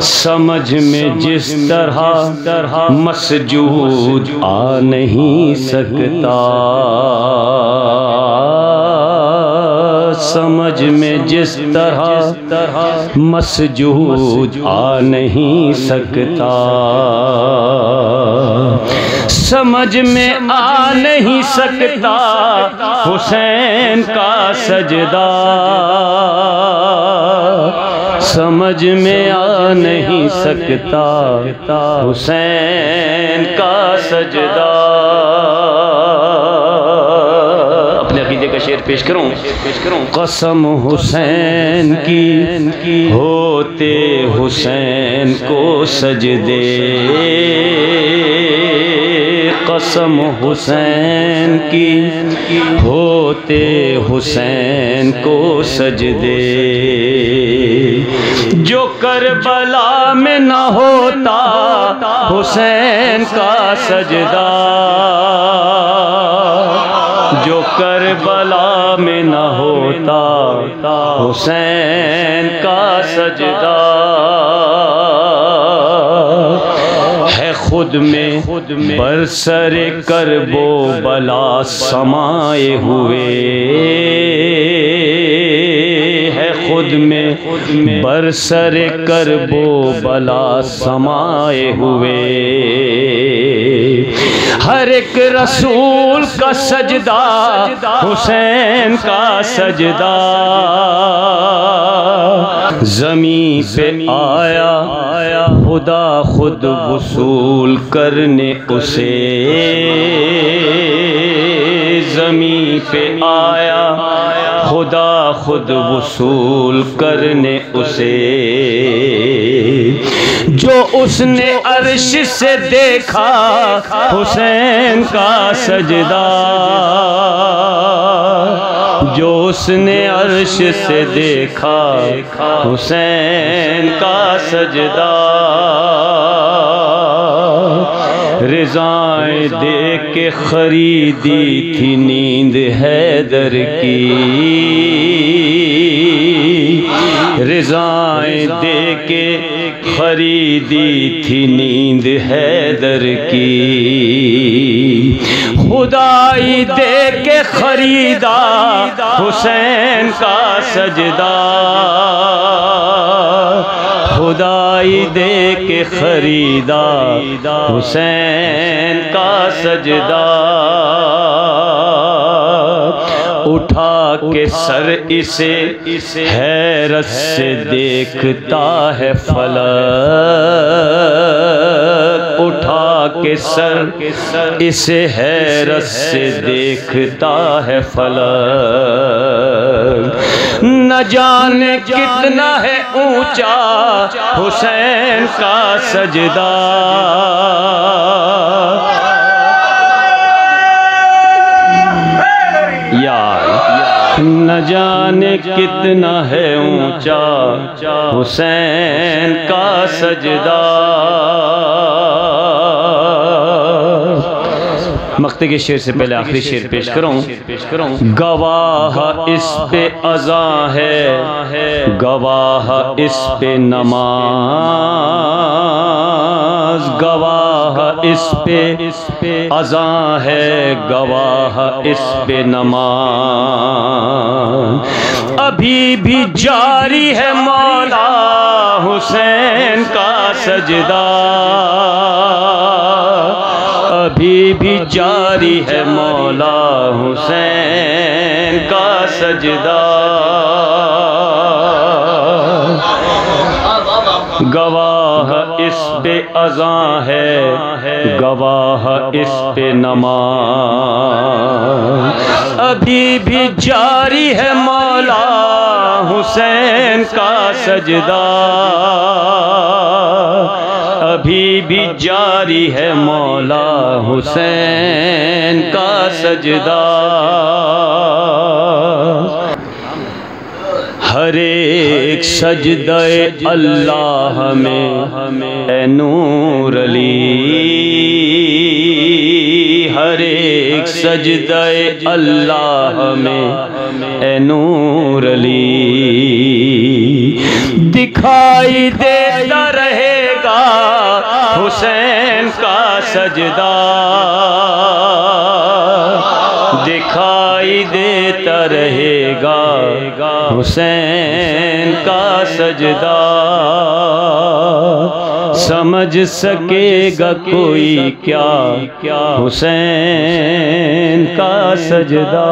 समझ में जिस तरह तरह मसजूद आ नहीं सकता। समझ में जिस तरह तरह मसजूद आ नहीं सकता। समझ में आ नहीं सकता हुसैन का सजदा। समझ में आ नहीं सकता हुसैन का सजदा। अपने अकीदे का शेर पेश करूँ पेश करूँ? कसम हुसैन की होते हुसैन को सजदे। कसम हुसैन की, होते हुसैन को सजदे। जो करबला में न होता, हुसैन का सजदा। जो करबला में न होता, हुसैन का सजदा। है खुद में खुद में। बरसर करबो बला समाए हुए। है खुद में खुद में। बरसर करबो बला समाए हुए। हर एक रसूल का सजदा हुसैन का सजदा। जमी पे आया आया। खुदा खुद वसूल करने उसे। जमी पे आया खुदा खुद वसूल करने उसे। जो उसने अर्श से देखा हुसैन का सजदा। जो उसने अर्श से देखा हुसैन का सजदा। रिजाएँ दे के खरीदी थी नींद हैदर की। रिजाएँ दे के खरीदी थी नींद हैदर की। खुदाई दे के खरीदा हुसैन का सजदा। खुदाई दे के खरीदा हुसैन का सजदा। उठा के सर इसे इसे हैरत से देखता है फलक। उठा के सर इसे हैरत से देखता है फलक। न जाने कितना है ऊँचा हुसैन का सजदा। जाने कितना है ऊँचा। हुसैन का सजदा। मक्ते के शेर से पहले आखिरी शेर पेश करूँ। पेश करूँ। गवाह इस पे अजा है। गवाह इस पे नमाज़। गवाह इस पे इस पे अजा है। गवाह इस पे नमाज़। अभी भी जारी है मौला हुसैन का सजदा। अभी भी जारी है मौला हुसैन का सजदा। गवाह इस पे अजा है। गवाह इस पे नमाज़। अभी भी जारी है मौला हुसैन का सजदा। अभी भी जारी है मौला हुसैन का सजदा। हर एक सजदे अल्लाह में। ए नूर अली। हर एक सजदे अल्लाह में। ए नूर अली। दिखाई देता रहेगा हुसैन का सजदा। देता रहेगा। हुसैन का सजदा। समझ सकेगा कोई क्या? क्या हुसैन का सजदा।